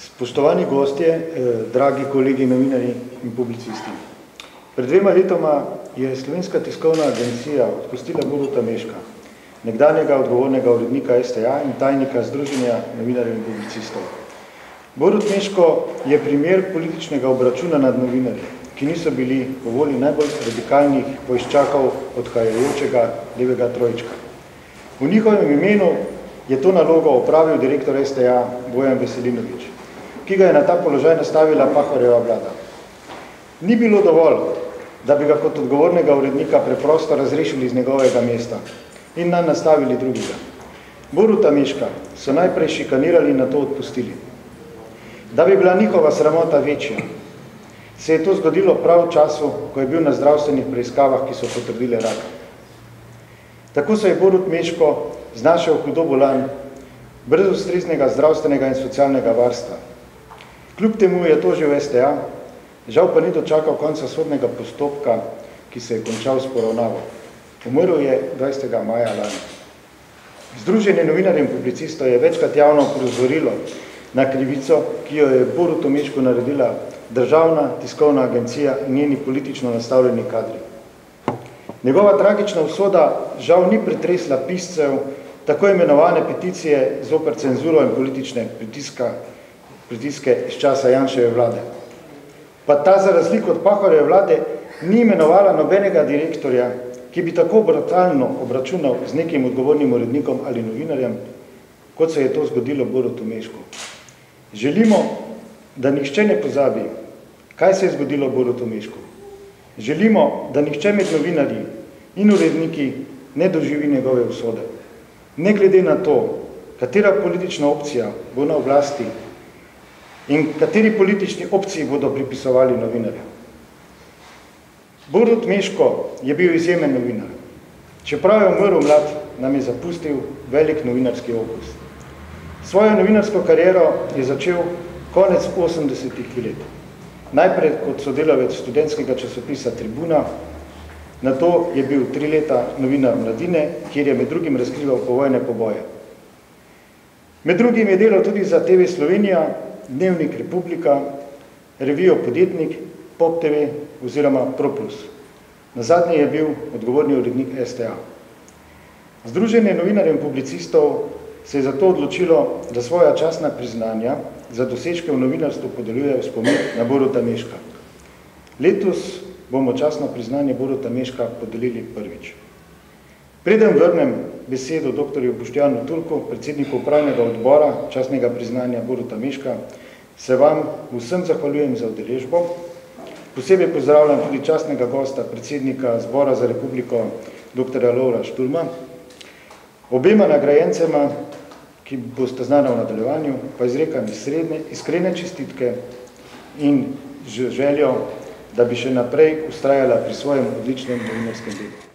Spoštovani gostje, eh, dragi kolegi novinari in publicisti. Pred dvema letoma je Slovenska tiskovna agencija odpustila Boruta Meška, nekdanjega odgovornega urednika STA in tajnika Združenja novinarjev in publicistov. Borut Meško je primer političnega obračuna nad novinarji, ki niso bili po volji najbolj radikalnih poiščakov odhajajočega levega trojčka. V njihovem imenu je to nalogo opravil direktor STA Bojan Veselinovič ki ga je na ta položaj nastavila Pahorjeva vlada. Ni bilo dovolj, da bi ga kot odgovornega urednika preprosto razrešili iz njegovega mesta in nam nastavili drugega. Boruta Miška so najprej šikanirali in na to odpustili. Da bi bila njihova sramota večja, se je to zgodilo prav v času, ko je bil na zdravstvenih preiskavah, ki so potrdile rak. Tako se je Borut Meško znašel hudo bolan, brez ustreznega zdravstvenega in socialnega varstva, Kljub temu je to že v STA, žal pa ni dočakal konca sodnega postopka, ki se je končal s poravnavo. Umrl je 20. maja lani. Združenje novinarjev in publicistov je večkrat javno prozorilo na krivico, ki jo je Boruto Meško naredila državna tiskovna agencija in njeni politično nastavljeni kadri. Njegova tragična usoda žal ni pretresla piscev tako imenovane peticije zoper cenzuro in politične pritiska pritiske iz časa Janševe vlade. Pa ta za razliko od Pahorjeve vlade ni imenovala nobenega direktorja, ki bi tako brutalno obračunal z nekim odgovornim urednikom ali novinarjem, kot se je to zgodilo Borutu Meško. Želimo, da nihče ne pozabi, kaj se je zgodilo Borutu Meško. Želimo, da nihče med novinarji in uredniki ne doživi njegove usode. Ne glede na to, katera politična opcija bo na oblasti in kateri politični opciji bodo pripisovali novinarja. Borut Meško je bil izjemen novinar. Čeprav je umrl mlad, nam je zapustil velik novinarski opus. Svojo novinarsko kariero je začel konec 80-ih let. Najprej kot sodelavec študentskega časopisa Tribuna, na to je bil tri leta novinar mladine, kjer je med drugim razkrival povojne poboje. Med drugim je delal tudi za TV Slovenija, Dnevnik Republika, revijo Podjetnik, Pop TV oziroma ProPlus. Na zadnje je bil odgovorni urednik STA. Združenje novinarjev in publicistov se je zato odločilo, da svoja časna priznanja za dosežke v novinarstvu podeljuje v spomin na Boruta Meška. Letos bomo časno priznanje Boruta Meška podelili prvič. Preden vrnem besedo dr. Boštjanu Turku, predsedniku upravnega odbora časnega priznanja Boruta Meška, se vam vsem zahvaljujem za udeležbo. Posebej pozdravljam tudi častnega gosta, predsednika zbora za republiko, dr. Laura Šturma. Obema nagrajencema, ki boste znana v nadaljevanju, pa izrekam srednje, iskrene čestitke in željo, da bi še naprej ustrajala pri svojem odličnem novinarskem delu.